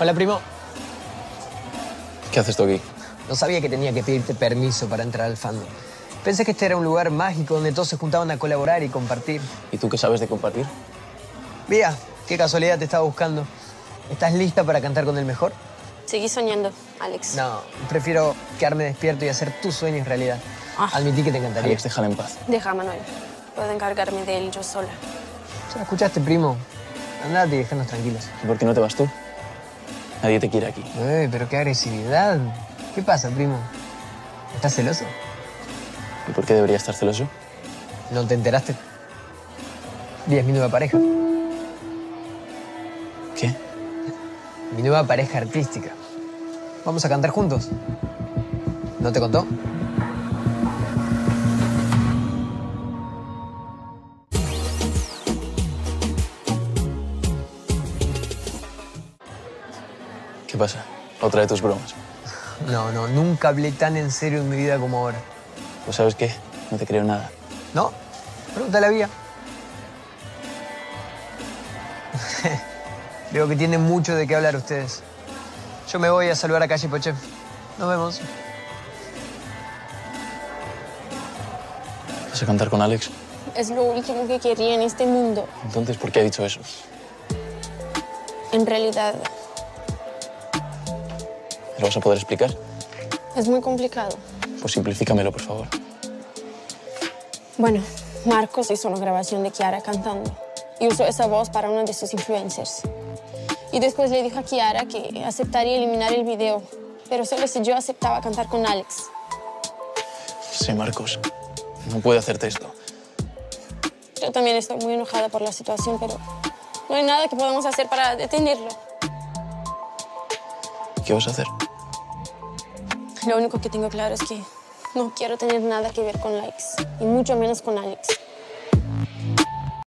Hola, primo. ¿Qué haces tú aquí? No sabía que tenía que pedirte permiso para entrar al fandom. Pensé que este era un lugar mágico donde todos se juntaban a colaborar y compartir. ¿Y tú qué sabes de compartir? Vía, qué casualidad te estaba buscando. ¿Estás lista para cantar con el mejor? Seguí soñando, Alex. No, prefiero quedarme despierto y hacer tus sueños realidad. Ah. Admití que te encantaría. Alex, déjala en paz. Deja a Manuel. Puedo encargarme de él yo sola. Ya escuchaste, primo. Andate y déjanos tranquilos. ¿Y por qué no te vas tú? Nadie te quiere aquí. Uy, pero qué agresividad. ¿Qué pasa, primo? ¿Estás celoso? ¿Y por qué debería estar celoso? ¿No te enteraste? Vía es mi nueva pareja. ¿Qué? Mi nueva pareja artística. Vamos a cantar juntos. ¿No te contó? ¿Qué pasa? Otra de tus bromas. No, no, nunca hablé tan en serio en mi vida como ahora. Pues ¿sabes qué? No te creo nada. ¿No? Pregúntale a Vía. Veo que tienen mucho de qué hablar ustedes. Yo me voy a saludar a Calle Poche. Nos vemos. ¿Vas a cantar con Alex? Es lo último que quería en este mundo. Entonces, ¿por qué ha dicho eso? En realidad, ¿Me lo vas a poder explicar? es muy complicado. Pues simplifícamelo, por favor. Bueno, Marcos hizo una grabación de Kiara cantando y usó esa voz para uno de sus influencers. Y después le dijo a Kiara que aceptaría eliminar el video, pero solo si yo aceptaba cantar con Alex. Sí, Marcos. No puede hacerte esto. Yo también estoy muy enojada por la situación, pero no hay nada que podamos hacer para detenerlo. ¿Qué vas a hacer? Lo único que tengo claro es que no quiero tener nada que ver con likes, y mucho menos con Alex.